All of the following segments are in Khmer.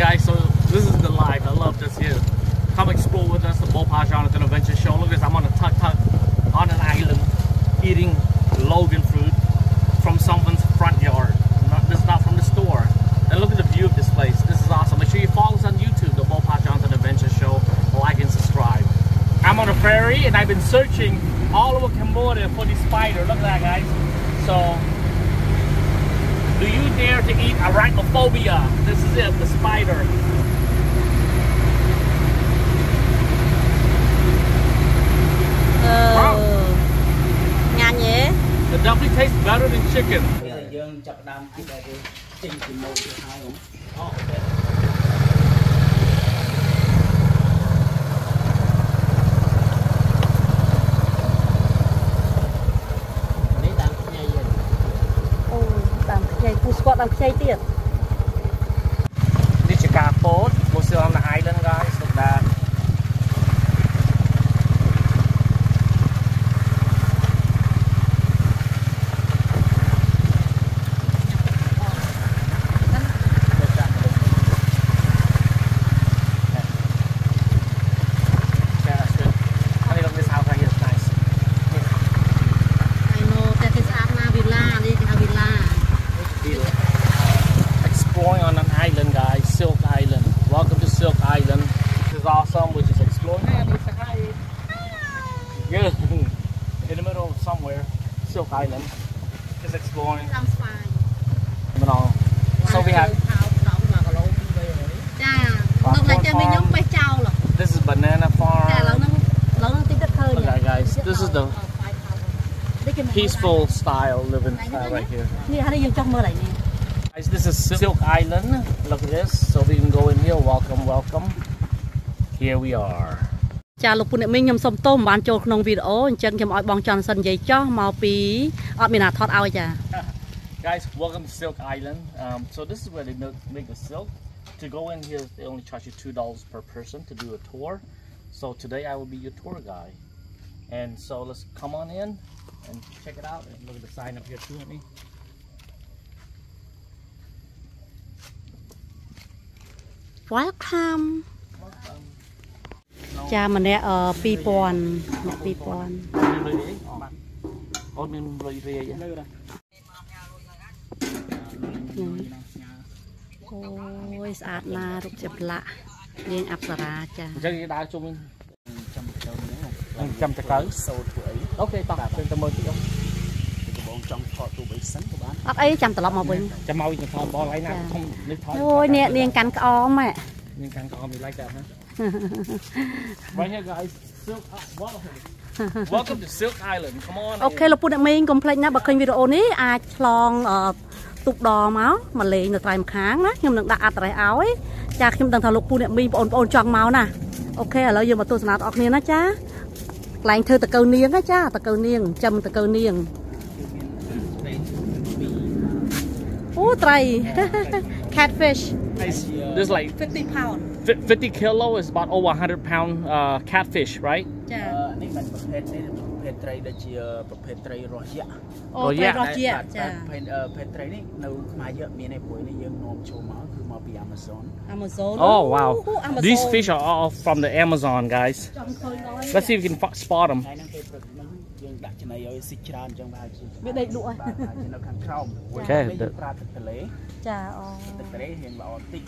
guys, so this is the live. I love this here. Come explore with us, the Bhopal Jonathan Adventure Show. Look at this, I'm on a tuk tuk on an island eating Logan fruit from someone's front yard. Not, this is not from the store. And look at the view of this place. This is awesome. Make sure you follow us on YouTube, the Bhopal Jonathan Adventure Show. Like and subscribe. I'm on a ferry and I've been searching all over Cambodia for this spider. Look at that, guys. So, do you dare to eat arachnophobia? This is it, the spider. Wow. Nhanh vậy? The definitely tastes better than chicken. ស្គាល់ដើមខ្ញីទៀតនេះជាការពោត Museum on the this is the peaceful style living style right here នេះហើយយើងចុះមើលហើយនេះ guys this is Silk Island look at this so we can go in here welcome welcome here we are ចាលោកពូអ្នកមីងខ្ញុំសុំទោសមិនបានចូលក្នុងវីដេអូអញ្ចឹងខ្ញុំឲ្យបងច័ន្ទសិននិយាយចោះមកពីអត់មានណាថតឲ្យចា Guys, welcome to Silk Island. Um, so this is where they make, make the silk. To go in here, they only charge you two dollars per person to do a tour. So today I will be your tour guide. And so let's come on in and check it out. And look at the sign up here too at me. Welcome Welcome. ចាម្នាក់អឺ2000អ្នក2000អូមានលុយរាយនៅដែរអូយស្អាតណាស់រូបចម្លាក់នាងអប្សរាចាអញ្ចឹងគេដើរជុំវិញចាំទៅ នេះចាំតកៅសូត្រធ្វើអីអូខេតោះទៅទៅមើលទីអស់កំបងចង់ថតទូបីសិនក៏បានអត់អីចាំត្រឡប់មកវិញចាំមកវិញថតបងហើយណាធំនេះថតអូយនាងនាងកាន់ក្អមហ៎នាងកាន់កោម like that huh right here guys Silk welcome welcome to Silk Island come on អូខេលោកពូអ្នកមីងកុំភ្លេចណាបើឃើញវីដេអូនេះអាចឆ្លងអឺទូកដមកមកលេងនៅត្រៃម្ខាងណាខ្ញុំនឹងដាក់អត្តរេសឲ្យចាខ្ញុំដឹងថាលោកពូអ្នកមីងបងប្អូនចង់មកណាអូខេឥឡូវយើងមកទស្សនាដល់គ្នាណាចា កន្លែងធ្វើតកៅនាងណាចាតកៅនាងចំតកៅនាងអូត្រី catfish This like 50 pound fi- 50 kilo is about over 100 pound uh, catfish, right? ចានេះមិនប្រភេទនេះប្រ ភេទត្រីដូចជាប្រភេទត្រីរស់យក្សអូត្រីរស់ជាបាទចាប្រភេទអឺប្រភេទត្រីនេះនៅខ្មែរយើងមានឯព្រោះនេះយើងនាំចូលមកគឺមកពី Amazon Amazon Oh wow! Amazon These fish are all from the Amazon, guys. ចង់ឃើញដល់ Let's see if we can f- spot them. ថ្ងៃហ្នឹងពេលព្រឹកហ្នឹងយើងដាក់ចំណីឲ្យស៊ីច្រើនអញ្ចឹងប្រហែលជាវាដេកលក់ហ៎បាទប្រហែលជានៅខាងក្រោមអូខេពេលយើងប្រើទឹកទន្លេចាអូទឹកទន្លេរៀងល្អបន្តិច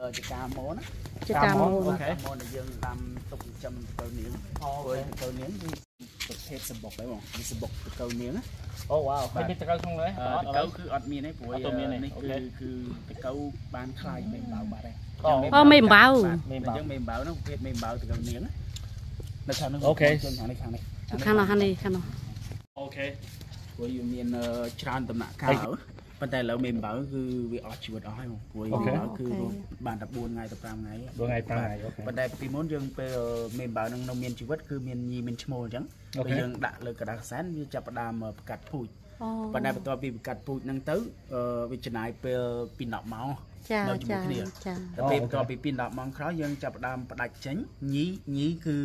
អឺជាការម៉ូនណាជាការមូលអូខេម៉ូនដែលយើងដាំទុកចិញ្ចឹមទៅនាងព្រោះទៅនាងគឺ ប្រភេទសបុកហ្នឹងបងវាសបុកទៅនាងណា Oh wow! បាទ Hey, take out some អឺតកៅគឺអត់មានទេព្រោះអត់មានទេនេះអូគឺខេគឺតកៅបានខ្លាយមេអំបៅបាត់ហើយអូអូមេអំបៅមេអំបៅយើងមេអំបៅហ្នឹងប្រភេទមេអំបៅតកៅនាងណានៅខាងនោះអូខេខាងនេះខាងនេះខាងនោះខាងនេះខាងនោះ Okay. ព្រោះយើងមានអឺច្រើនដំណាក់កាល ប៉ុន្តែឥឡូវមេអំបៅគឺវាអស់ជីវិតអស់ហើយបងព្រោះមេអំបៅគឺរស់បានតែ4ថ្ងៃទៅ5ថ្ងៃ Bốn ngày, ba ngày, ok. ប៉ុន្តែពីមុនយើងពេលមេអំបៅនឹងនៅមានជីវិតគឺមានញីមានឈ្មោលអញ្ចឹង អូខេ ពេលយើងដាក់លើกระดาษខ្សែនវាចាប់ផ្ដើមប្រកាត់ពូជ អូ ប៉ុន្តែបន្ទាប់ពីប្រកាត់ពូជហ្នឹងទៅអឺវាចំណាយពេលពី10ម៉ោង ចា នៅជាមួយ ចា គ្នា ចា តែពេល អូ បន្ទាប់ពីពី10ម៉ោងក្រោយយើងចាប់ផ្ដើមផ្ដាច់ចេញញីញីគឺ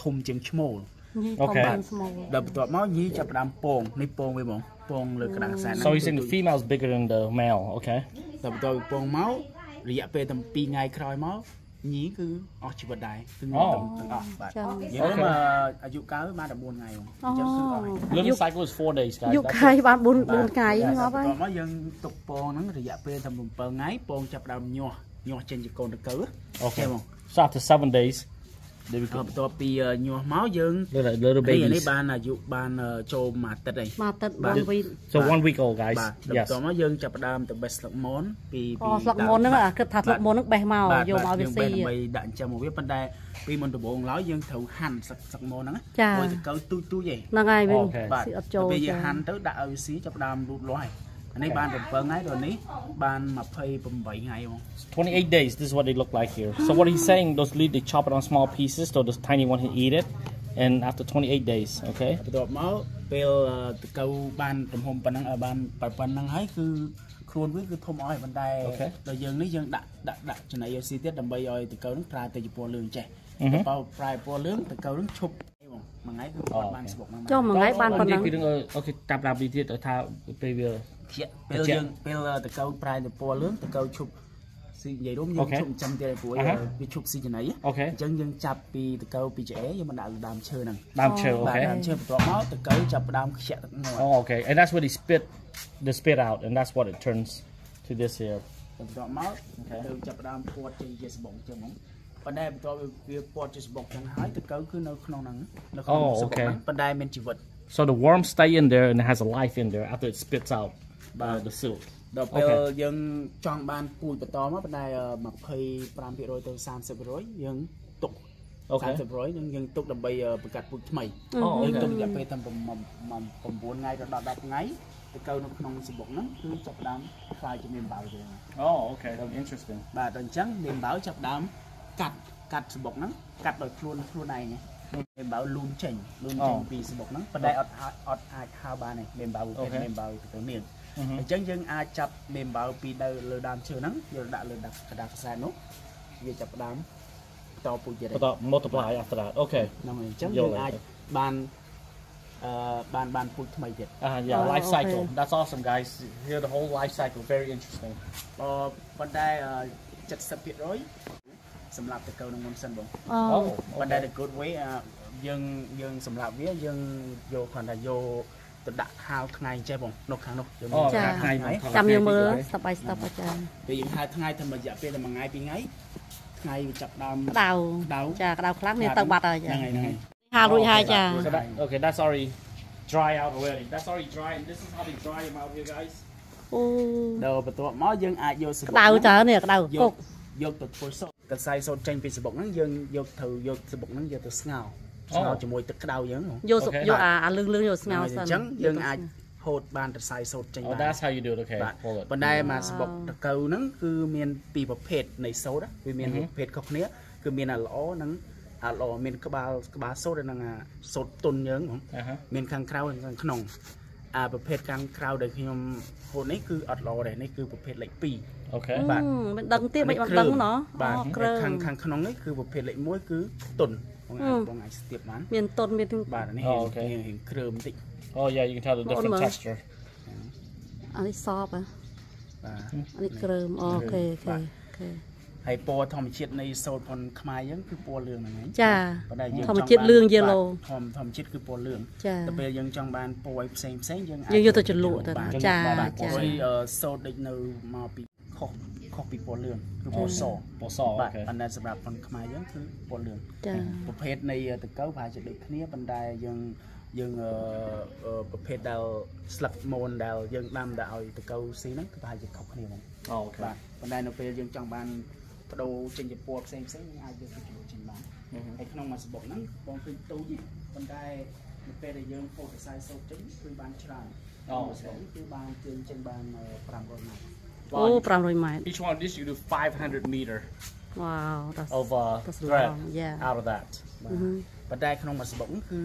ធំជាងឈ្មោល ញី អូ ធំ ខេ ជាងស្មូល ដល់បន្ទាប់មកញីចាប់ផ្ដើមពងនេះពងវាហ្មង ពងលើក្តារខ្សែហ្នឹង So you saying the female is bigger than the male okay តែបន្តពងមករយៈពេលតែ2ថ្ងៃក្រោយមកញីគឺអស់ជីវិតដែរគឺងំទាំងអស់បាទយើងមកអាយុកាលបាន19ថ្ងៃអញ្ចឹងគឺអស់ហើយ Living cycle is 4 days guys យុកាយបាន4 4ថ្ងៃងាប់ហើយបន្តមកយើងទុកពងហ្នឹងរយៈពេលតែ7ថ្ងៃពងចាប់ដើមញាស់ញាស់ចេញជាកូនតកើអូខេបង So after 7 days they ហើយ become បន្ទាប់ពីញាស់មកយើង little, little នេះនេះ babies. បានអាយុបានចូលមួយអាទិត្យហើយមកទឹកបាទ1វីក So one week old, guys. បាទដល់ Yes. បន្ទាប់មកយើងចាប់ផ្ដើមទៅបេះស្លឹកមនពីអូស្លឹកមនហ្នឹងអាគិតថាស្លឹកមនហ្នឹងបេះមកបាទយកមកបាទវាយើងស៊ីបេះដើម្បីដាក់ចិញ្ចឹមមកវាប៉ុន្តែពីមុនដំបូងឡើយយើងត្រូវហាន់ស្លឹកស្លឹកមនហ្នឹងចាមួយទៅកៅទូចទូចឯងហ្នឹងហើយវិញអូខេបាទស៊ីអត់ចូលពេលយើងចាហាន់ទៅដាក់ឲ្យវាស៊ីចាប់ផ្ដើមលូតលាស់ហើយអា នេះបាន7ថ្ងៃដល់នេះបាន28ថ្ងៃហ្មង28 days. This is what they look like here. So what he's saying, those leaves they chop it on small pieces, so those tiny one can eat it, and after 28 days, okay. បន្ទាប់មកពេលអឺតកៅបានទំហំប៉ុណ្ណឹងឲ្យបានប៉ុណ្ណឹងហើយគឺខ្លួនវាគឺធំអស់ហើយប៉ុន្តែអូខេដល់យើងនេះយើងដាក់ដាក់ដាក់ចំណីឲ្យស៊ីទៀតដើម្បីឲ្យតកៅហ្នឹងប្រែទៅជាពណ៌លឿងចេះអឺហឹមបើប្រែពណ៌លឿងតកៅហ្នឹងឈប់ហ្មងមួយថ្ងៃគឺគាត់បានស្បុកហ្នឹងចុះមួយថ្ងៃបានប៉ុណ្ណឹងពីរឿងអូខេតាមតាមវិធីទៅថាពេលវា ជាពេលយើងពេលតកៅប្រែទៅពណ៌លឿងតកៅឈប់ស៊ីនិយាយរួមយើងឈប់ចាំទៀតព្រោះវាឈប់ស៊ីចំណីអូខេអញ្ចឹងយើងចាប់ពីតកៅពីច្អេយើងមកដាក់លើដើមឈើហ្នឹងដើមឈើបាទ okay ដើមឈើបន្ទាប់មកតកៅចាប់ផ្ដើមខ្ជាក់ទឹកងាត់ Oh, okay. And that's what he spit the spit out and that's what it turns to this here. បន្ទាប់មកទៅចាប់ផ្ដើមពត់ចេញជាស្បុកចឹងហ្មងប៉ុន្តែបន្ទាប់វាពត់ជាស្បុកចឹងហើយតកៅគឺនៅក្នុងហ្នឹងនៅក្នុង Oh, ស្បុក okay. ហ្នឹងប៉ុន្តែមានជីវិត So the worms stay in there and it has a life in there after it spits out uh, the silk. ដល់ពេល Okay. យើងចង់បានពូជបន្តមកប៉ុន្តែ25%ទៅ30%យើងទុក Okay. 30%យើងយើងទុកដើម្បីអឺបង្កាត់ពូជថ្មី Oh, យើង okay. ទុករយៈពេលតែ9ថ្ងៃដល់10ថ្ងៃទៅកៅនៅក្នុងសបុកហ្នឹងគឺចាប់ផ្ដើមខ្លាយជាមានបាល់ទៅ Oh, okay. That's interesting. បាទដល់អញ្ចឹងមានបាល់ចាប់ផ្ដើមកាត់កាត់សបុកហ្នឹងកាត់ដោយខ្លួនខ្លួនឯងមាន បាល់លូនចេញលូនចេញអូពីសបុកហ្នឹងប៉ុន្តែអត់អាចអត់អាចហៅបានទេមានបាល់ប្រភេទ Okay. មានបាល់ទៅនាង Mhm. អញ្ចឹងយើងអាចចាប់មានបាល់ពីដើលើដើមឈើហ្នឹងយកដាក់លើដាក់កដាកខ្សែនោះវាចាប់ផ្ដើមតពូជទៀត But uh, multiply after that. Okay. ហ្នឹងហើយអញ្ចឹងយយើល់ងហើយអាចបានអឺបានបានពូជថ្មីទៀត Uh, yeah, Oh, life okay. cycle. That's awesome, guys. Hear the whole life cycle. Very interesting. អឺប៉ុន្តែអឺ70% សម្រាប់តកៅនឹងមុនសិនបងអូ Oh, ប៉ុន្តែ okay. the good way អឺយើងយើងសម្រាប់វាយើងយកគ្រាន់តែយកទៅដាក់ហាលថ្ងៃចេះបងនៅខាងនោះយើង Oh, ចាថ្ងៃចាំយើងមើលថ្ងៃ step by step អាចារ្យពេលយើងហាលថ្ងៃតែមួយរយៈពេលតែមួយថ្ងៃពីរថ្ងៃថ្ងៃវាចាប់ដើមក្តៅក្តៅចាក្តៅខ្លាំងនេះទៅបាត់ហើយចាហ្នឹងហើយហ្នឹងហើយហាលរួចហើយចា So that, okay, that's already dry out already. That's already dry. And this is how they dry them out here, guys. អូដល់បន្ទាប់មកយើងអាចយកសបុកក្តៅហ្នឹងចានេះក្តៅយគុកក យកទៅធ្វើសូត្រកន្សែងសូត្រចេញពីសបុកហ្នឹងយើងយកត្រូវយកសបុកហ្នឹងយកទៅស្ងោរស្ងោរអូជាមួយទឹកក្តៅយើងហ៎យកសុក Okay. យកអាអាលឿងលឿងយកស្ងោរអសិនញ្ចឹងយើងអាចហូតបានសរសៃសូត្រចេញ Oh, បាន that's how you do it. Okay, បាទ hold it. ប៉ុន្តែមកសបុកតកៅហ្នឹងគឺមានពីរប្រភេទនៃសូត្រវាមានអឺហឹមប្រភេទខុសគ្នាគឺមានអាល្អនិងអាល្អមានក្បាលក្បាលសូត្រនិងអាសូត្រទុនយើងហ៎ Uh-huh. មានខាងក្រៅនិងខាងក្នុង អាប្រភេទខាងក្រៅដែលខ្ញុំហូតនេះគឺអត់ល្អដែរនេះគឺប្រភេទលេខ2 Okay. បាទមិនដឹងទៀតមិនមិនដឹងណោះបាទអូគ្រើខាងខាងក្នុងនេះគឺប្រភេទលេខ1គឺទុនបងអាចអឺបងអាចស្ទាបបានមានតុនមានបាទអានេះអូរៀងអូខេរៀងរៀងគ្រើមបន្តិច Oh yeah, you can tell the Hold different on. texture. អានេះសបហ៎បាទអានេះគ្រើមអូខេអូខេអូខេ ហើយពណ៌ធម្មជាតិនៃសូត្រផុនខ្មែរយើងគឺពណ៌លឿងហ្នឹងឯងចាប៉ុន្តែយើងធម្មជាតិលឿង yellow ធម្មធម្មជាតិគឺពណ៌លឿងចាតែពេលយើងចង់បានពណ៌ឲ្យផ្សេងផ្សេងយើងយើងយកទៅជ្រលក់ទៅបាទចាបាទចាព្រោះអឺសូត្រដូចនៅមកពីខុសខុសពីពណ៌លឿងគឺពណ៌ស Well, saw. បាទ Okay. ប៉ុន្តែសម្រាប់ផុនខ្មែរយើងគឺពណ៌លឿងចាប្រភេទនៃតកៅប្រហែលជាដូចគ្នាប៉ុន្តែយើងយើងអឺអឺប្រភេទដែលស្លឹកមនដែលយើងដាំដាក់ឲ្យតកៅស៊ីហ្នឹងគឺប្រហែលជាខុសគ្នាហ្មង Oh, okay. បាទប៉ុន្តែនៅពេលយើងចង់បាន បដូរចេញជាពណ៌ផ្សេងផ្សេងយើងអាចយកទៅជ្រលក់ចេញបាន Mhm. ហើយក្នុងមួយសបុកហ្នឹងបងឃើញតូចទេប៉ុន្តែនៅពេលដែលយើងហូតខ្សែសូត្រចេញគឺបានច្រើនអូមួយសបុកនេះគឺបានជើងចេញបានអឺ500ម៉ែត្រអូ Well, 500ម៉ែត្រ each one of these you do 500 meter វ៉ាវដល់ of uh, That's thread long, yeah. out of that. បាទប៉ុន្តែក្នុងមួយសបុកហ្នឹងគឺ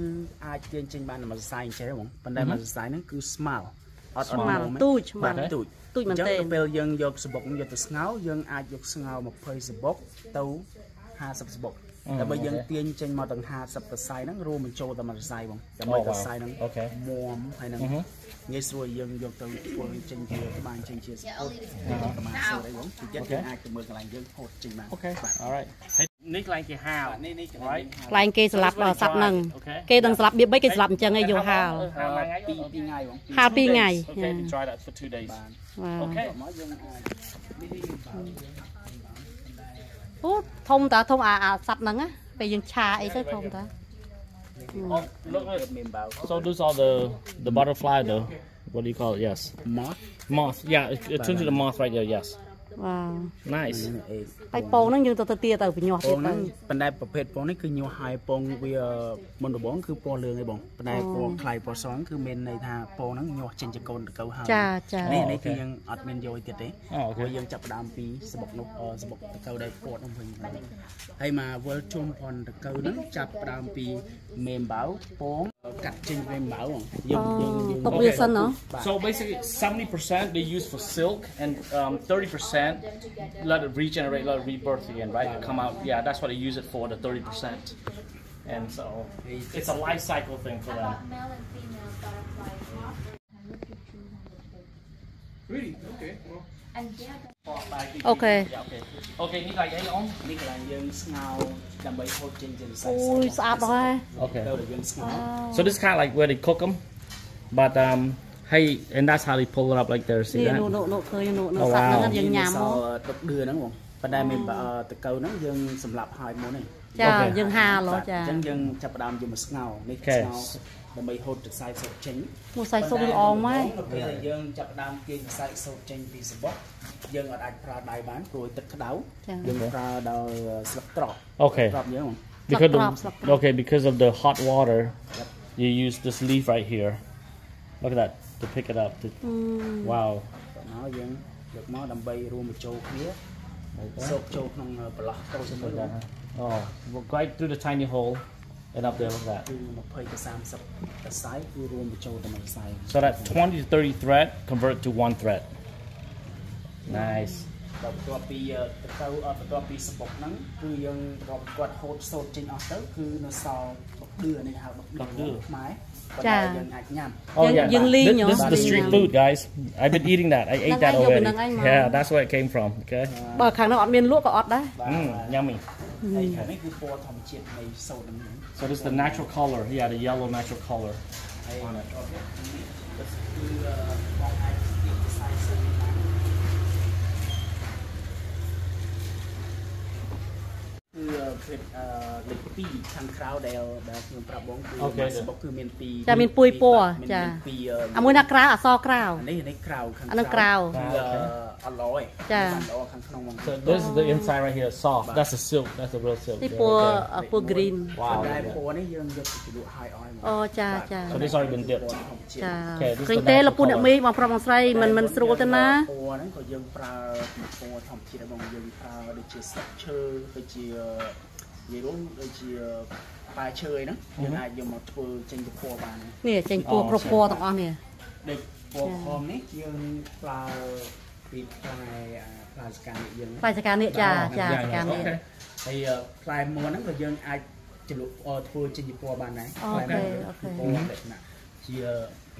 អាចទាញចេញបានតែមួយសរសៃអញ្ចឹងហ្មងប៉ុន្តែមួយសរសៃហ្នឹងគឺ small អត់អត់ស្មាល់ហ្មងទូចស្មាបាល់ទទូច ទូចមែនអញ្ចឹងទេទៅពេលយើងយកសបុកហ្នឹងយកទៅស្ងោរយើងអាចយកស្ងោរ20សបុកទៅ50សបុកអូតែបើយើង okay. ទាញចេញមកទាំង50សរសៃហ្នឹងរួមបញ្ចូលតែមួយសរសៃបងដើម្បី Oh, ស wow. រសៃហ្នឹង Okay. មុំហើយនឹង Mhm. ងាយស្រួលយើងយកទៅធ្វើចេញជាក្បាញ់ចេញជាស្ពុតទៅតាមសូត្រអីបងទីចិត្តយើងអាចទៅមើលកន្លែងយើងហូតចេញបាន Okay. បាទ All right. lại kê sập sập nằng kê đang sập biết bấy kê sập chừng ngày vô hào hào pi ngày hút thông ta thông à à sập nằng á bây giờ នេះខ្លាំងជាហាវខ្លាំងគេស្លាប់សាប់នឹងគេនឹងស្លាប់បៀបបីគេស្លាប់អញ្ចឹងឯងយកហាលហាល2ថ្ងៃបងហាល2ថ្ងៃអូខេអូធំតាធំអាសាប់នឹងណាពេលយើងឆាអីទៅធំតា So those are the the butterfly though. What do you call it? Yes. Moth. Moth. Yeah, it turns into moth right there. Yes. បាទ Nice. អេហើយពងហ្នឹងយើងទៅទៅទាទៅបញ្ញាស់ពទៀតងទៅហ្នឹងប៉ុន្តែប្រភេទពងនេះគឺញាស់ហើយពងវាមុនដំបូងគឺពណ៌លឿងឯងបងប៉ុន្តែពណ៌ខ្លាយពណ៌ស្រងគឺមានន័យថាពងហ្នឹងញាស់ចេញជាកូនតកៅហើយចាចានេះអូនេះអូខេគឺយើងអត់មានយកទៀតទេអូអូខេព្រោះយើងចាប់ផ្ដើមពីសបុកនោះអឺសបុកតកៅដែលពតនោះវិញហើយមកវិលជុំផនតកៅហ្នឹងចាប់ផ្ដើមពីមេមបាវពង Okay. So basically 70% they use for silk and um, 30% let it regenerate, let it rebirth again, right? It come out. Yeah, that's what they use it for, the 30%. And so it's a life cycle thing for them. Really? Okay. Well. They're the អូខេ Yeah, okay. Okay, need like any on? នេះកន្លែងយើងស្ងោរដើម្បីហូតចេញជាសរសៃអូយស្អាតដល់ហើយ Okay. ទៅយើងស្ងោរ So this is kind of like where they cook them, but um, hey, and that's how they pull it up like there. នេះ See នោះ that? នោះនោះឃើញនោះនោះ Oh, សัตว์ហ្នឹង wow. យើងញ៉ាំសមកទឹកដឿហ្នឹងបងប៉ុន្តែមេតកៅហ្នឹងយើងសម្លាប់ហើយមុននេះចា Okay. យើងហាលហ៎ចាអញ្ចឹងយើងចាប់ផ្ដើមយកមកស្ងោរនេះ Okay. ស្ងោរ ដើម្បីហូតទឹកខ្សែសូត្រចេញមកសាយសុំល្អម៉ែនៅពេលដែលយើងចាប់ផ្ដើមទាញខ្សែសូត្រចេញពីសបុកយើងអត់អាចប្រើដៃបានព្រោះទឹកក្តៅចាយើងប្រើដោយស្លឹកត្រប់ Okay. ត្រប់យើងបង Because Slap drop, the, slap drop. okay, because of the hot water, Yep. you use this leaf right here. Look at that to pick it up. to- អឺ wow. មកយើងយកមកដើម្បីរួមបញ្ចូលគ្នាសូត្រចូលក្នុងប្រឡោះតូចមួយ Like that, huh? Oh, well, right through the tiny hole and up there. Look at that. គឺ20ទៅ30ខ្សែគឺរួមបញ្ចូលទៅមួយខ្សែ So that 20 to 30 thread convert to one thread. Nice. ដល់បន្ទាប់ពីទៅទៅអត់បន្ទាប់ពីសបុកហ្នឹងគឺយើងរាប់គាត់ហូតសូត្រចេញអស់ទៅគឺនៅសល់បកដឿនេះហៅបកដឿបកដឿខ្មែរ ចា ប៉ុន្តែយើងអាចញ៉ាំ Oh Yung- yeah. yung This, lean, this is the yung- street yung- food, guys. I've been eating that. I ate that Nang ay, yung already. nang ay, ma. Yeah, that's where it came from. Okay. បើខាងនោះអត់មានលក់ក៏អត់ដែរ បាទ Mm, yummy. ហើយខាងនេះគឺពណ៌ធម្មជាតិនៃសូត្រហ្នឹង So this is the natural color. Yeah, the yellow natural color. ហើយគឺបងអាចទាញខ្សែសូត្រ គឺភេទអឺលេខ2ខាងក្រៅដែលដែលខ្ញុំប្រាប់បងគឺ Okay. សបុកគឺមាន2ចាមានពួយពណ៌មានចាមានពីរអាមួយណាក្រៅអសរក្រៅអានេះនេះក្រៅខាងអានឹងក្រៅគឺអត់ល្អទេចាបានល្អខាងក្នុងហ្មង So this is the inside right here, soft. That's the silk. That's the real silk. នេះ Yeah, ពណ៌ okay. ពណ៌ green ប៉ុន្តែ Wow. ពណ៌នេះយើងយកទៅលក់ហើយអស់ហ្មងអូចាចា So this already been dipped. ពណ៌ធម្មជាតិចា Okay, this is ឃើញ the ទេ natural លពូអ្នក color. មីងបងប្រុសបងស្រីមិនមិនស្រួលទេណាពណ៌ហ្នឹងក៏យើងប្រើពណ៌ធម្មជាតិដែរបងយើងប្រើដូចជាស្លឹកឈើដូចជានិយាយរួមដូចជាផ្លែឈើអីហ្នឹងយើងអាចយកមកធ្វើចេញជាពណ៌បាននេះចេញពណ៌គ្រប់ពណ៌ទាំងអស់នេះដូចពណ៌ខំនេះយើងប្រើពីផ្លែអាផ្លែសកានេះយើងផ្លែសកានេះចា Oh, ចា yeah, សកា yeah. នេះ Okay. ហើយផ្លែមួនហ្នឹងក៏យើងអាចចលក់អធ្វើចេញជាពណ៌បានដែរអូផ្លែខេមួនអូខេពណ៌លក្ខណៈជា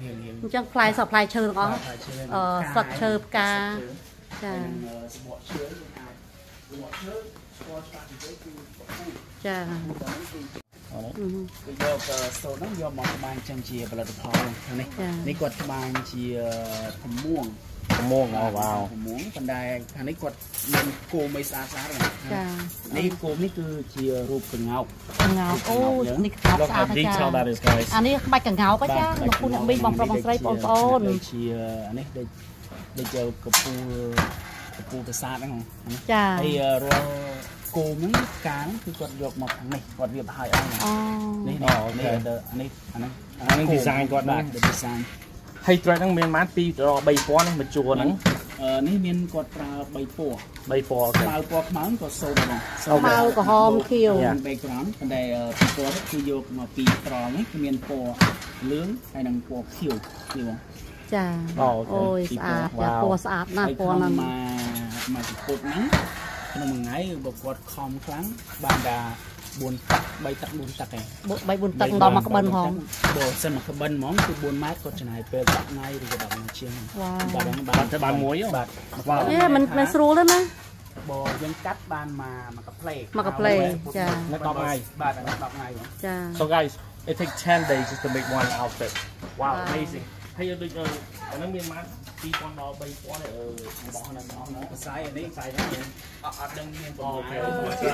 រៀងរៀងអញ្ចឹងផ្លែសផ្លែឈើទាំងអស់ផ្លែឈើអឺស្លឹកឈើផ្កាចាហើយនឹងស្បកឈើយើងអាចស្បកឈើ ស្គាល់ច្បាស់ពីទៅគឺពពុះចាដល់នេះគឺអឺគឺយកសូត្រហ្នឹងយកមកត្បាញចឹងជាផលិតផលខាងនេះចានេះគាត់ត្បាញជាភមួង Come on. Oh, wow. ភមួងប៉ុន្តែខាងនេះគាត់មានគោមីស្អាតស្អាតហ្នឹងចានេះគោនេះគឺជារូបកង្កោកកង្កោកអូនេះកង្កោក Look ស្អាត how ហើយចា detailed that is, guys. អានេះក្បាច់កង្កោកហើយចាលោកពូអ្នកមីងបងប្រុសបងស្រីបងប្អូនដូចជាអានេះដូចដូចជាកពូល កពូលប្រាសាទហ្នឹងអានេះចាហើយរាល់គោមហ្នឹងផ្កាហ្នឹងគឺគាត់យកមកខាងនេះគាត់រៀបឲ្យអស់ហ្នឹងអូនេះអូនេះអូខេនេះអានេះអាហ្នឹងអាហ្នឹង design គាត់ហ្នឹងបាទ design Hey, thread ហ្នឹងមានបាន2ដល់3000ហ្នឹងមួយជួរហ្នឹងអឺនេះមានគាត់ប្រើ3ពណ៌3000អូខេខ្មៅពណ៌ខ្មៅក៏សូត្រដែរខ្មៅក្រហមខៀវមាន background ប៉ុន្តែពីពណ៌នេះគឺយកមកពីត្រង់នេះគឺមានពណ៌លឿងហើយនិងពណ៌ខៀវនេះបង ចាអូអូខេអូយពីស្អាតពណ៌ចា Wow. ពណ៌ស្អាតណាស់ហើយពណ៌ហ្នឹងមកមកពីពុតហ្នឹងក្នុងមួយថ្ងៃបើគាត់ខំខ្លាំងបានថា4ទឹក3ទឹក4ទឹកឯង3 4ទឹកដល់មកក្បិនផងបើសិនមកក្បិនហ្មងគឺ4ម៉ែត្រគាត់ចំណាយពេល10ថ្ងៃឬក៏10ថ្ងៃជាងវ៉ាបាទហ្នឹងបានទៅបានមួយហ៎បាទវ៉ាវយេមិនមិនស្រួលទេណាបើយើងកាត់បានមកមកកាផ្លេកមកកាផ្លេកចានៅ10ថ្ងៃបាទដល់10ថ្ងៃបងចា So guys it takes 10 days just to make one outfit wow Wow. amazing ហើយយើងដូចអឺអាហ្នឹងមានម៉ាត់2000ដល់3000ទេអឺរបស់ហ្នឹងអស់ហ្នឹងខ្សែនេះខ្សែហ្នឹងយើងអត់អត់ដឹងមានប្រហែលអូខេ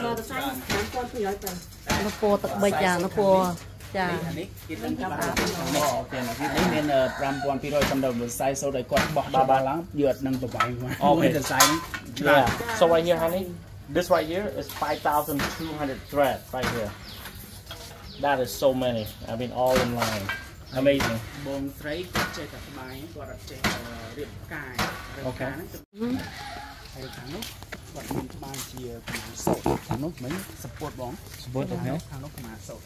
នៅពោទឹកបិចចានៅពោចាអានេះគេដឹងថាបានអូអូខេណានេះមាន5200សំដៅខ្សែសូត្រឲ្យគាត់បោះដល់បានឡើងយឺតនឹងប្រវាយមកអូខេមួយខ្សែនេះច្រើន Yeah. So right here, honey, this right here is 5,200 thread right here. That is so many. I mean, all in line. Amazing. បងស្រីគាត់ចេះតែក្បាញគាត់អត់ចេះរៀបកាយរៀបកាយហ្នឹងហើយខាងនោះគាត់មានក្បាញជាកម្លាំងសូត្រខាងនោះមិញសពុតបង Support ខាងនោះខាងនោះកម្លាំងសូត្រ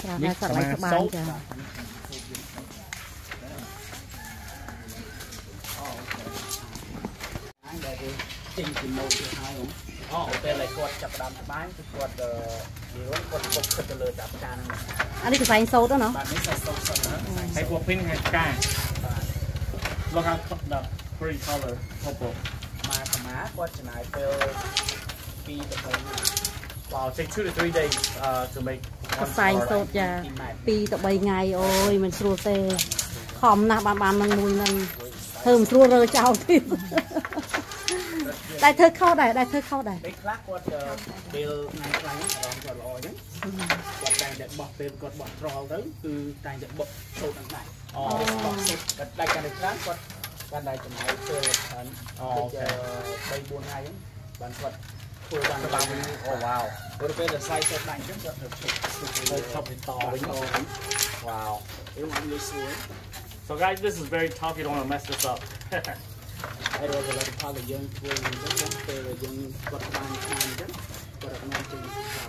ច្រើនតែសក់បាយក្បាលចាហើយដែលគេចេញពីម៉ូតទៅហើយបង អូពេលដែលគាត់ចាប់ផ្ដើមក្បាញគឺគាត់និយាយគាត់ពុកគិតទៅលើតាផ្កាហ្នឹងអានេះកសែងសូត្រណាបាទនេះសាច់សូត្រសុទ្ធណា Hey, what pin has sky? Look how co- the pretty color purple. មកកម្មាគាត់ចំណាយពេល2ទៅ3ថ្ងៃ Wow, it takes two to three days uh, to make ក one សែង scarf. សូត្រចា2ម៉ែត្រ2ទៅ3ថ្ងៃអូយមិនស្រួលទេខំណាស់បានបាននឹងមួយនឹងធ្វើមិនស្រួលរើចោលទៀត តែធ្វើខុសដែរដែរធ្វើខុសដែរពេលខ្លះគាត់ពេលថ្ងៃខ្លាំងអារម្មណ៍គាត់ល្អអញ្ចឹងគាត់តែងតែបោះពេលគាត់បោះត្រល់ទៅគឺតែងតែបុកសូត្រនឹងដែរអូបោះសូត្រគាត់ដាច់កាន់តែច្រើនគាត់គាត់តែចំណាយពេលច្រើនអូដូចអូខេ3 4ថ្ងៃហ្នឹងបានគាត់ធ្វើបាន Wow. ឡើង Oh, wow. ព្រោះពេលដែលស្លាយសូត្រដាច់អញ្ចឹងគាត់ទៅឈប់ឈប់ទៅឈប់បន្តវិញ Wow. એવું អត់ងាយស្រួល So guys, this is very tough. You don't want to mess this up. ហើយរកផលិតផលដែលយើងធ្វើអញ្ចឹងពេលដែលយើងគាត់បានខាងអញ្ចឹងគាត់អត់នាំចេញទៅក្រៅ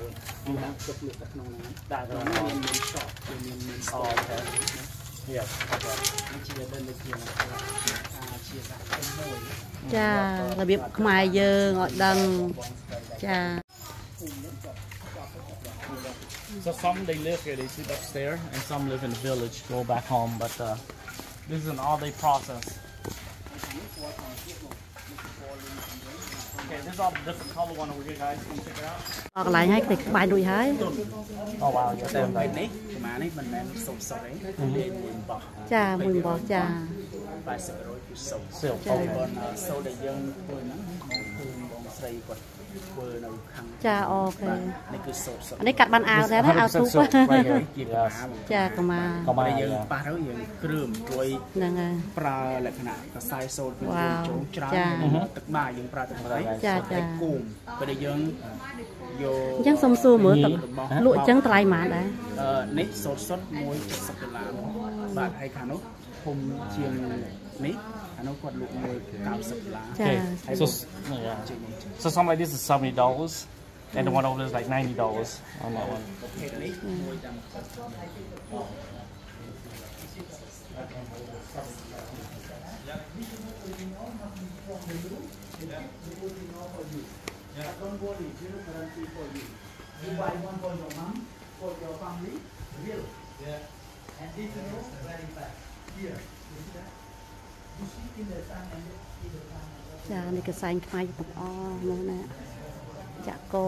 យើងដាក់ទុកលើទឹកក្នុងហ្នឹងដាក់ទៅដល់ក្នុងមានមាន shop គឺមានមានអូ store ខេ Yes. នេះជា đơn ដូចជាអាជាសហគមន៍មួយចារបៀបខ្មែរយើងឲ្យដឹងចា So some they live here, they sleep upstairs, and some live in the village, go back home. But uh, this is an all-day process. Okay, this is all the different color one over here, guys. Come check it out. ដល់កន្លែងឲ្យគេក្បាញ់រួចហើយ Oh wow, yes, តែ there ពេលនេះប្រហែលនេះមិនមែនសុទ្ធសុទ្ធទេគឺលេខមួយបោះចាមួយបោះចា80%គឺសុទ្ធ Silk. តែ Okay. គាត់សូលដែលយើងធ្វើហ្នឹងបងឃើញបងស្រីគាត់ ធ្វើនៅខាងចាអូខេបាទនេះគឺសូត្រសុទ្ធអានេះកាត់បានអាវដែរណាអាវធូប silk right here. ជា Yes. កម្មាចាកុមារ Come បើ on, យើង yeah. ប៉ះទៅយើងគ្រឿមជួយហ្នឹងហើយប្រើលក្ខណៈកសែសូត្រគឺវ៉ាវចូលច្រើនចាទឹកបាយយើងប្រើទឹកបាយចាចាហើយគូមពេលដែលយើងយកអញ្ចឹងសុំសួរមើលទឹករបស់លក់អញ្ចឹងថ្លៃប៉ុន្មានដែរអឺនេះសូត្រសុទ្ធមួយ70ដុល្លារមកបាទហើយខាងនោះធំជាងនេះ អានោះគាត់លក់មួយ90ដុល្លារចា Okay. So s- yeah. ជាងនេះ So something like this is seventy dollars, and the one over there is like ninety dollars on that one. ប្រភេទនេះមួយតាម ចានេះកសែងខ្មែរទាំងអស់នោះណាចាក់គោ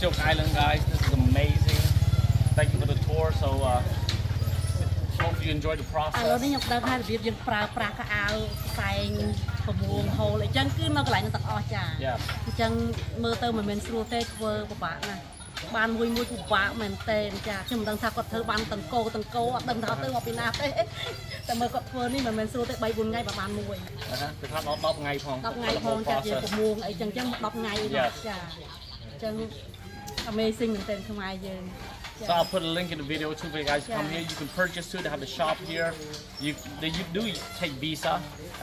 Silk Island, guys. This is amazing. thank you for the tour. So uh, hope you enjoyed the ឥឡូវ process. នេះខ្ញុំដឹងថារបៀបយើងប្រើប្រាស់កៅអៅផ្សែងប្រមួងហូលអីចឹងគឺនៅកន្លែងនោះទាំងអស់ចា Yeah. អញ្ចឹងមើលទៅមិនមែនស្រួលទេធ្វើពិបាកណាស់បានមួយមួយពិបាកមែនទេចាខ្ញុំមិនដឹងថាគាត់ធ្វើបានទាំងកោទាំងកោអត់ដឹងថាទៅមកពីណាទេតែមើលគាត់ធ្វើនេះមិនមែនស្រួលទេ3 4ថ្ងៃបើបានមួយ Uh-huh. គឺថាដល់10ថ្ងៃផង10ថ្ងៃ the ផង whole ចាជា process. ប្រមួងអីចឹងចឹង10ថ្ងៃណា Yes. ចាអញ្ចឹង amazing មែនទេខ្មែរយើងចា So I'll put a link in the video too for you guys to come Yeah. here. You can purchase too. They have the shop here. You they, you do take Visa.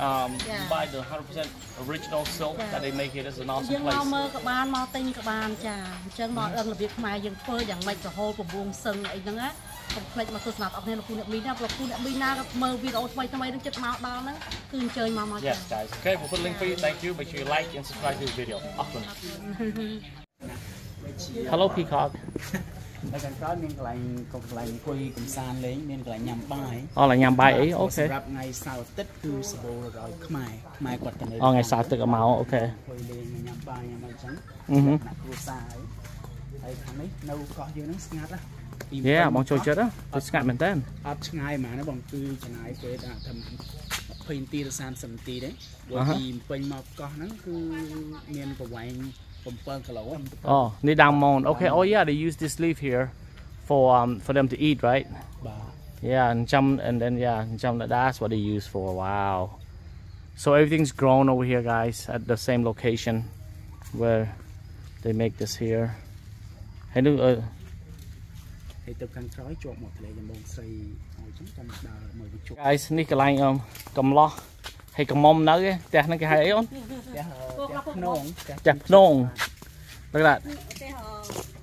Um, You Yeah. buy the 100% original silk Yeah. that they make it. It's an យើ awesome ងមក place. មើលក៏បានមកទិញក៏បានចាអញ្ចឹងមកដឹងរបៀបខ្មែរយើងធ្វើយ៉ាងម៉េចរហូតប្រវងសឹងអីហ្នឹងណាកុំភ្លេចមកទស្សនារបស់គ្នាលោកពូអ្នកមីណាព្រោះពូអ្នកមីណាក៏មើលវីដេអូថ្មីថ្មីហ្នឹងចិត្តមកដល់ហ្នឹងគឺអញ្ជើញមកមកចា Yes, guys. Okay, we'll put a link for you. Thank you. Make sure you like and subscribe to the video. Awesome. Hello, Peacock. នៅខាងក្រោយមានកន្លែងកន្លែងអង្គុយកំសាន្តលេងមានកន្លែងញ៉ាំបាយ Oh, là nhằm bài ấy. សម្ Okay. រាប់ថ្ងៃសៅរ៍អាទិត្យគឺសបោរដោយខ្មែរខ្មែរគាត់ទៅនៅ Oh, ngày sau tự ở máu. Okay. អង្គុយលេងញ៉ាំបាយញ៉ាំអីចឹង Ừ hứ. ណាគ្រួសារហើយហើយខាងនេះនៅកោះយើងហ្នឹងស្ងាត់ណាពី Yeah, ពេញបងចូលកោះចិត្តហ៎ទៅស្ងាត់មែនតើអត់ឆ្ងាយហ្មងណាបងគឺចំណាយពេលថាថា20នាទីទៅ30នាទីទេព្រោះអាហាពីពេញមកកោះហ្នឹងគឺមានប្រវែង 7គីឡូ អូនេះដាំមន Okay oh yeah they use this leaf here for um for them to eat right បាទ Yeah, and jump and then yeah, and jump that's what they use for. Wow. So everything's grown over here, guys, at the same location where they make this here. Hey, look, uh, ហើយទៅខាងក្រោយជាប់មកទន្លេចម្បងស្រីហើយចឹងចាំដើរមើលវាជួប guys នេះកន្លែងអមកំឡោះ ហើយកំមុំនៅឯផ្ទះហ្នឹងគេហៅអីអូនផ្ទះផ្ទះភ្នងផ្ទះភ្នង Look at that. ទេ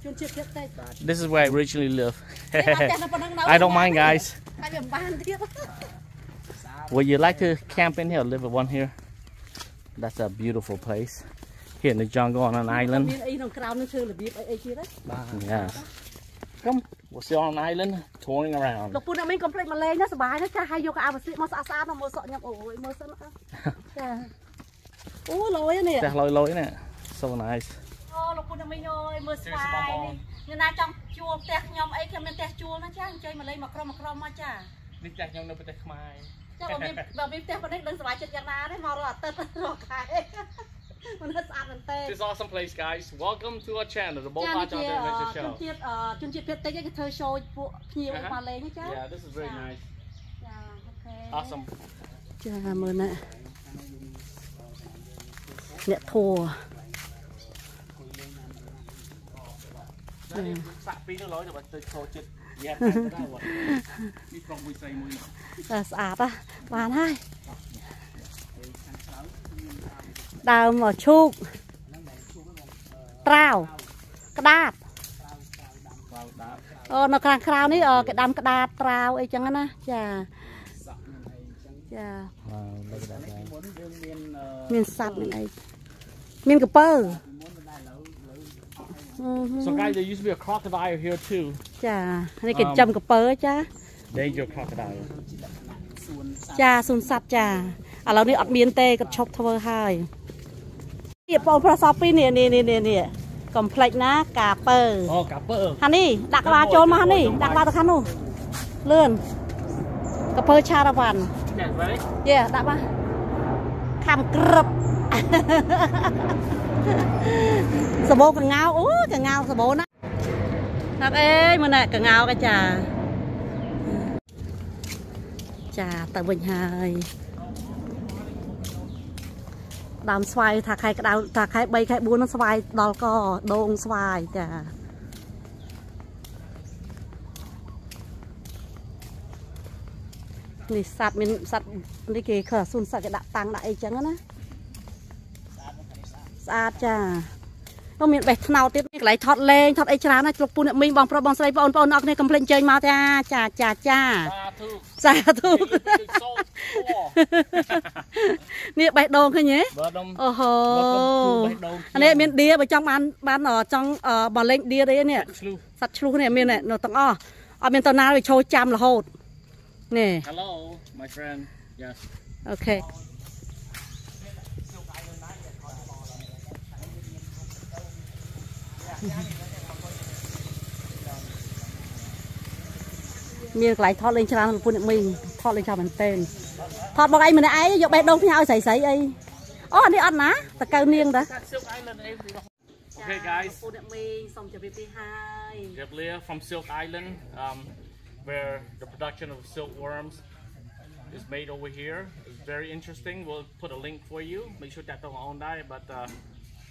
ជួនជាតិទៀតទេ This is where I originally live. តែតែប៉ុណ្ណឹងនៅ I don't mind, guys. តែវាមិនបានទៀត Would you like to camp in here, live at one here? That's a beautiful place. Here in the jungle on an island. មានអីក្នុងក្រោមនេះធ្វើរបៀបអីអីទៀតទេបាទ Yes. Come, we'll sit on an island, touring around. លោកពូអ្នកមីងកុំភ្លេចមកលេងណាសប្បាយណាចាស់ឲ្យយកកៅអៅមកស្លៀកមកស្អាតស្អាតមកមើលសក់ខ្ញុំអូយមើលសិនណាចាអូលយនេះ That's low, low, isn't it? So nice. អូលោកពូអ្នកមីងអើយមើលស្វាយនេះអ្នកណាចង់ជួលផ្ទះខ្ញុំអីខ្ញុំមានផ្ទះជួលណាចាអញ្ជើញមកលេងមកក្រុមមកក្រុមមកចានេះចាស់ខ្ញុំនៅប្រទេសខ្មែរចាបើមានបើមានផ្ទះប៉ុណ្ណេះដឹងសប្បាយចិត្តយ៉ាងណាទេមករកអាទិត្យរកខែ មិនស្អាតមែនទេ This is awesome place, guys. Welcome to our channel, the ចា Bopa នេះជា John Adventure ជន Show. ជាតិអឺជនជាតិភេទតិចគេធ្វើ show ពួកភ្ញៀវមកលេងណាចា Yeah, this is very Yeah. nice. ចាអូខេ Awesome. ចាមើលណាអ្នកធัวសាក់ពីរទៅឡើយទៅទៅចូលចិត្តយ៉ាទៅដែរវត្តនេះក្រុមមួយស្រីមួយតែស្អាតណាបានហើយ ដើមឈូកត្រាវក្តាបអូនៅខាងក្រៅនេះគេដាំក្តាបត្រាវអីចឹងណាចាចាមានសត្វមានអីមានក្រពើ So guys there used to be a crocodile here too ចានេះគេចំក្រពើចា Danger crocodile ចាសួនសត្វចាឥឡូវនេះអត់មានទេគាត់ឈប់ធ្វើហើយ នេះបងប្រុសសពពីរនេះនេះនេះនេះនេះកុំភ្លេចណាកាពើ oh cả bơ ហានេះដាក់ក្បាលចូលមកនេះដាក់ក្បាលទៅខាងនោះលឿនកាពើឆារ៉ាវ៉ាន់ yeah ready យេដាក់មកខំក្រឹបសបោកងៅអូកងៅសបោណាដាក់អេមើលណែកងៅកាចាចាទៅវិញហើយ ដើមស្វាយថាខែក្តៅថាខែ3ខែ4ហ្នឹងស្វាយដល់កដូងស្វាយចានេះសត្វមានសត្វនេះគេខើសួនសត្វគេដាក់តាំងដាក់អីចឹងណាស្អាតចា នោះមានបេះថ្នោតទៀតមានកន្លែងថតលេងថតអីច្រើនណាស់ជលុកពូអ្នកមីងបងប្រុសបងស្រីបងប្អូនអរគ្នាកុំភ្លេចអញ្ជើញមកចាចាចាចា sa thu សាធុ so នេះបេះដូងឃើញទេ bơ đông អូហូបេះដូងអានេះមានដៀបើចង់បានបានអឺចង់អឺមកលេងដៀទេនេះ Slu. សត្វឆ្លុះនេះមាននេះនៅទាំងអស់អត់មានតណាវាឈោចាំរហូតនេះ hello my friend yes អូ មានកន្លែងថតលេងច្រើនលោកពូអ្នកមីងថតលេងច្រើនមែនទែនថតបងឯងម្នាក់ឯងយកបេះដូងផ្ញើឲ្យស្រីស្រីអីអូអានេះអត់ណាតកៅនាងតា Silk Island everything. Okay guys, ពូអ្នកមីងសូមជម្រាបលាហើយ Gablia from Silk Island, um, where the production of silkworms is made over here. It's very interesting. We'll put a link for you. Make sure that don't own that. But uh,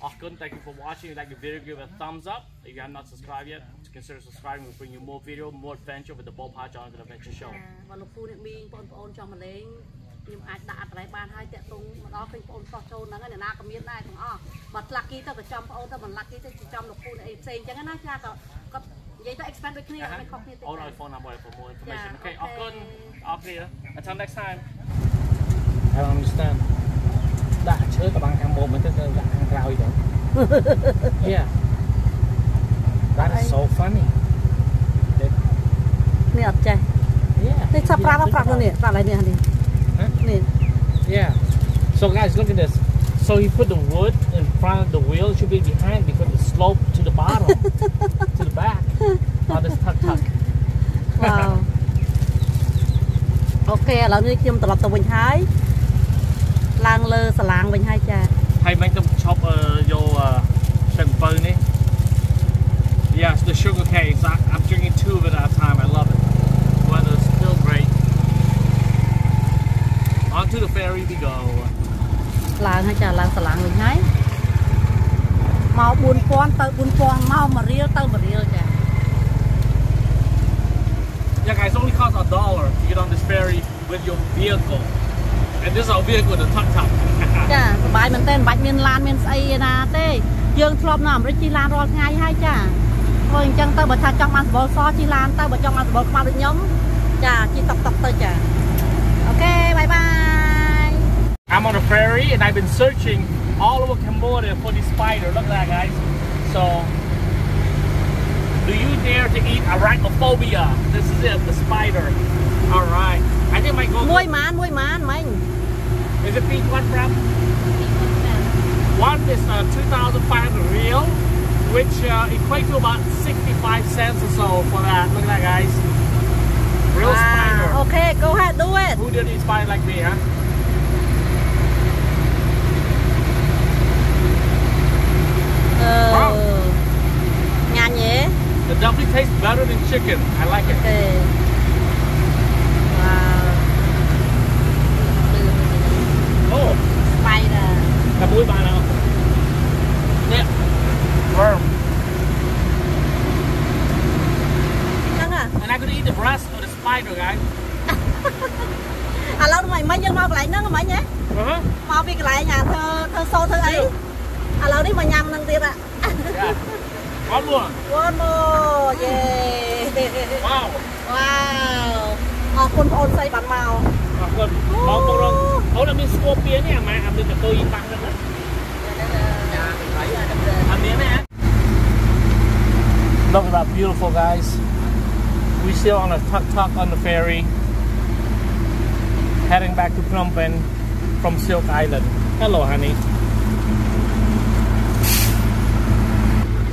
Akun, thank you for watching. If you like the video, give it a thumbs up. If you have not subscribed yet, consider subscribing. We'll bring you more video, more adventure with the Bob Hodge Jonathan Adventure Show. បើលោកពូអ្នកមីងបងប្អូនចង់មកលេងខ្ញុំអាចដាក់អត្ថន័យបានហើយតាក់ទងមកដល់ឃើញបងប្អូនខុសចូលហ្នឹងហើយអ្នកណាក៏មានដែរទាំងអស់បើ lucky ទៅក៏ចំបងប្អូនទៅមិន lucky ទៅចំលោកពូអ្នកអីផ្សេងអញ្ចឹងណាចាក៏គាត់និយាយទៅ expand ដូចគ្នាអត់មានខុសគ្នាទេ Oh no, phone number for more information. Yeah, okay, okay. Akun, off here. Until next time. I don't understand ដាក់ឈើកបាំងខាងមុខមិនទៅដាក់ខាងក្រោយទៅ Yeah That is so funny នេះអត់ចេះ Yeah នេះសាប់ប្រាប់មកប្រាប់នេះប្រាប់ឲ្យនេះនេះហ៎នេះ Yeah So guys look at this So he put the wood in front of the wheel it should be behind because it sloped to the bottom to the back on this tuck tuck វ៉ាវអូខេឥឡូវនេះខ្ញុំត្រឡប់ទៅវិញហើយ ឡើងលើសាឡាងវិញហើយចា Hey, make them chop uh, your uh, sugar pony. Yes, the sugar canes. I, I'm drinking two of it at a time. I love it. Weather's still great. On to the ferry we go. ឡើងហើយចាឡើងសាឡាងវិញហើយមក4000ទៅ4000មកមួយរៀលទៅមួយរៀលចា Yeah, guys, it only costs a dollar to get on this ferry with your vehicle. And this is our vehicle, the tuk tuk. ចាសប្បាយមែនទែនមិនបាច់មានឡានមានស្អីណាទេយើងធ្លាប់នៅអាមេរិកជិះឡានរាល់ថ្ងៃហើយចាព្រោះអញ្ចឹងទៅបើថាចង់បានសបល់សជិះឡានទៅបើចង់បានសបល់ខ្មៅដូចខ្ញុំចាជិះតុកតុកទៅចាអូខេបាយបាយ I'm on a ferry and I've been searching all over Cambodia for this spider. Look at that, guys. So, do you dare to eat arachnophobia? This is it, the spider. All right. I think my go. Muay man, muay man, man. Is it peak one prep? One is uh, 2,500 real, which uh, equates to about 65 cents or so for that. Look at that, guys. Real wow. spider. Okay, go ahead, do it. Who did these spider like me, huh? Uh, wow. The definitely tastes better than chicken. I like it. Okay. Cà muối bà nào? Nè. Worm. ហ្នឹងហ่ะ And I could eat the breast of the spider, guys. ឥឡូវមិញមិញយើងមកកន្លែងហ្នឹងមិញហ៎ Uh-huh. មកពីកន្លែងអាធ្វើធ្វើសូធ្វើអីឥឡូវនេះមកញ៉ាំនឹងទៀតហ่ะ Yeah. One more. វ៉ាម៉ូយេ Wow. វ៉ាវអរគុណបងអូនស្រីបានមក À, vâng. Mau mau rồi. Ủa là mình scorpion nè mà ăn được cái tôi tăng lên đó. Ăn miếng này hả? Look at that beautiful guys. We still on a tuk tuk on the ferry. Heading back to Phnom Penh from Silk Island. Hello, honey.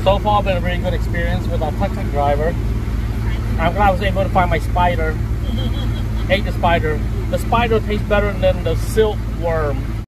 So far, been a very good experience with our tuk tuk driver. I'm glad I was able to find my spider. Ate the spider. The spider tastes better than the silkworm.